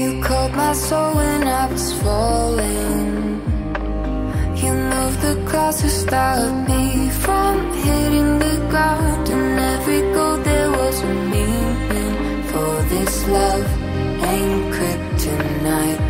You called my soul when I was falling. You moved the clouds to stop me from hitting the ground And every goal there was a meaning for this love. Anchored tonight.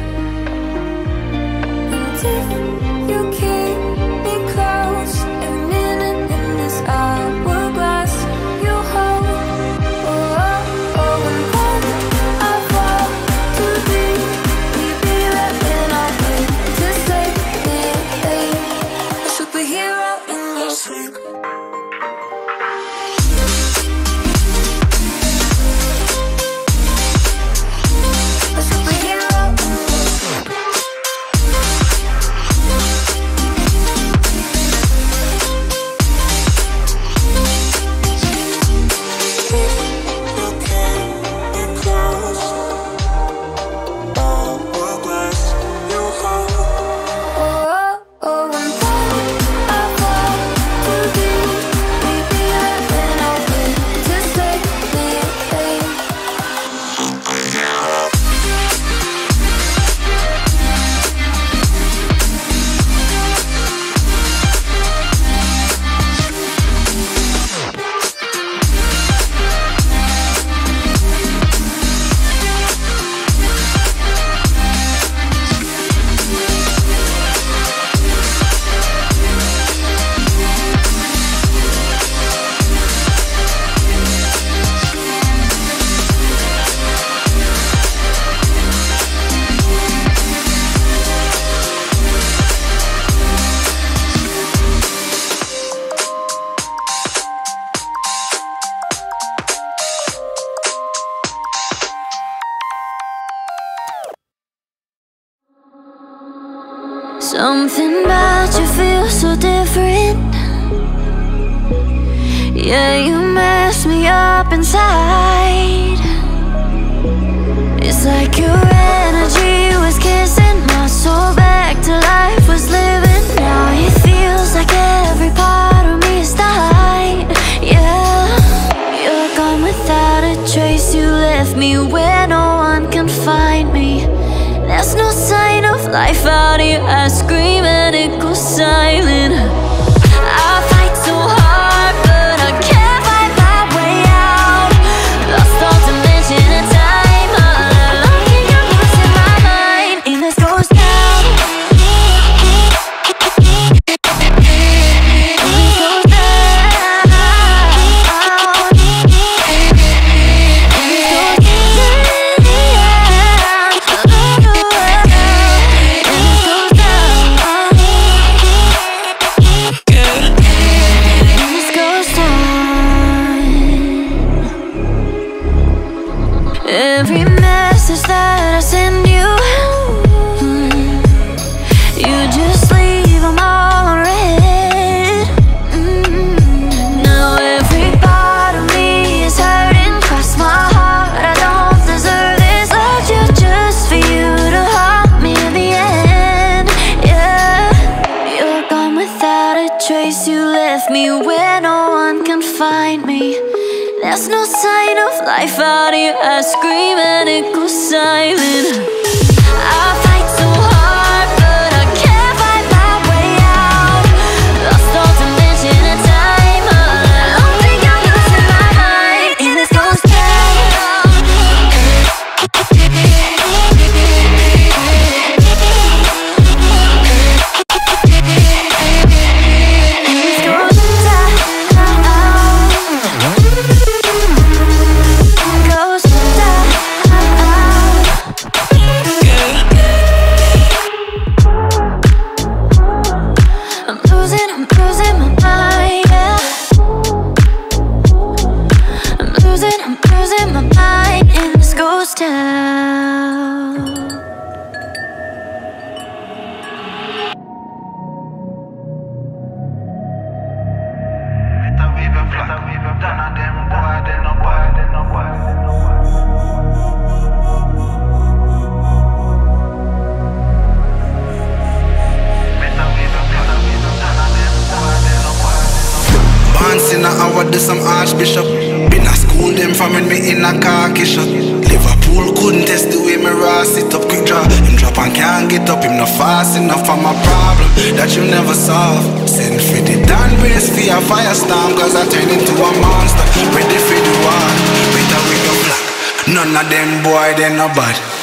From when me in a khaki shot. Liverpool couldn't test the way me raw sit up quick draw. Him drop and can't get up, him not fast enough for my problem that you never solve. Send for the down brace for your firestorm, cause I turn into a monster. Ready for the war, better with your black. None of them boy, they no bad.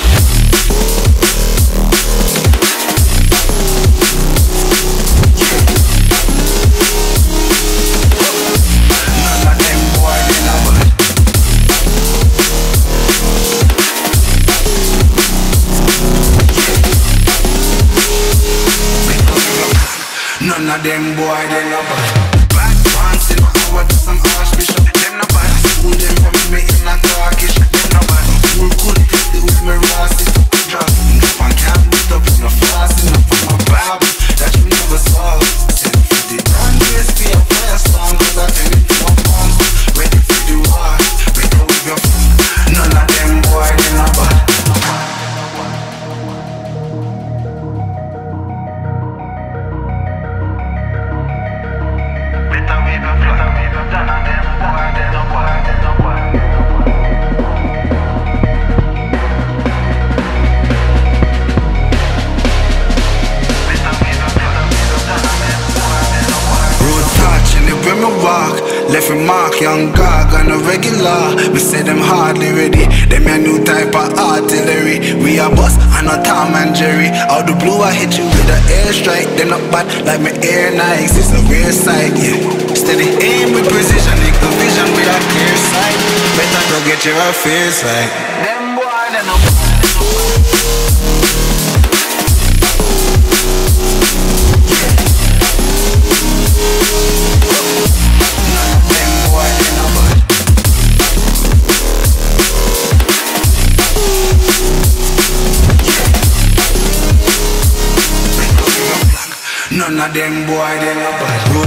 Them boy, they no hardly ready. A new type of artillery. We a boss I a Tom and Jerry. Out the blue I hit you with a airstrike? Them not bad like me air Nikes. It's a rare sight, yeah. Steady aim with precision. Eagle vision with a clear sight. Better go get your affairs right. Them boy, they no None of them boy, they bad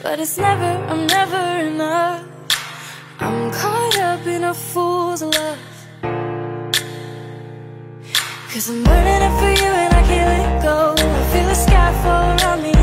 But it's never, I'm never enough. I'm caught up in a fool's love. Cause I'm burning up for you and I can't let go. I feel the sky fall around me.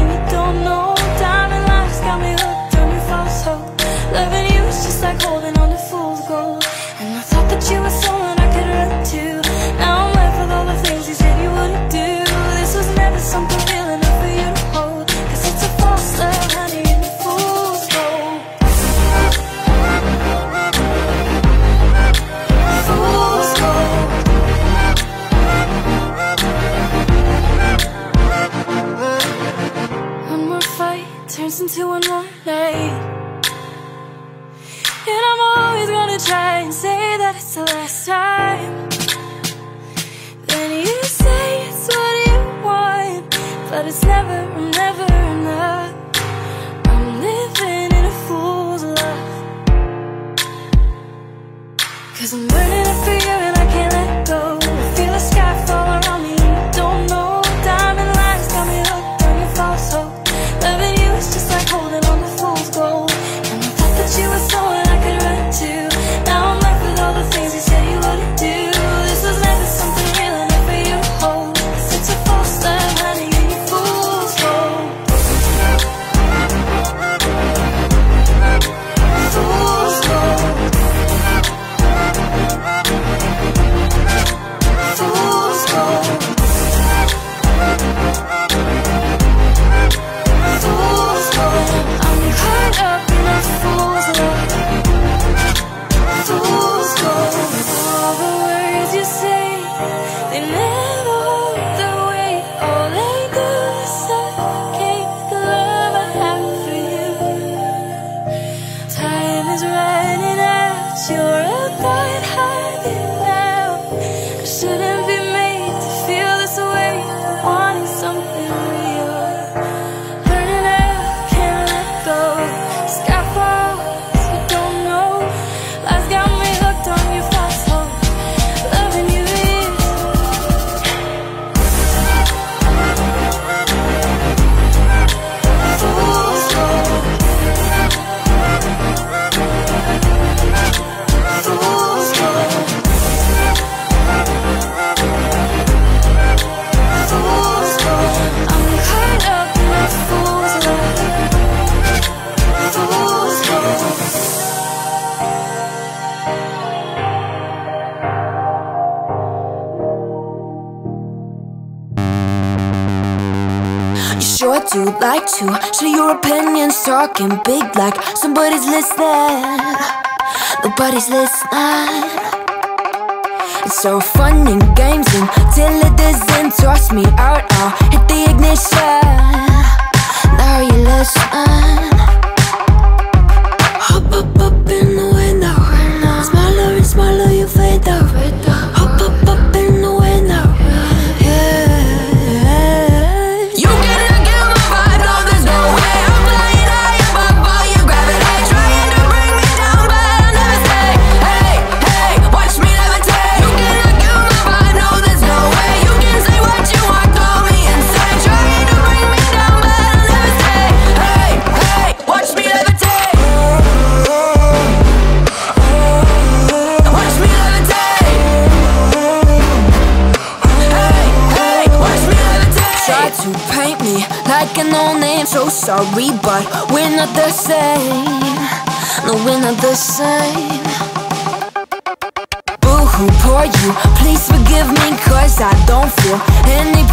Cause I'm learning to for it. got to show your opinions, talking big like somebody's listening. Nobody's listening. It's so fun and games until doesn't Toss me out, I'll hit the ignition. Now you listen. Sorry, but we're not the same. No, we're not the same. Boo-hoo, poor you Please forgive me cause I don't feel any